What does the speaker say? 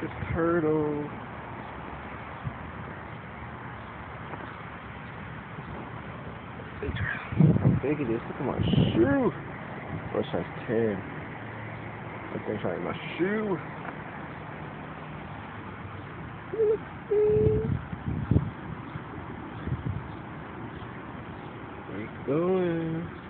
This turtle. Big turtle. How big it is. Look at my shoe. Brush size 10. That thing's right in my shoe. Where you going?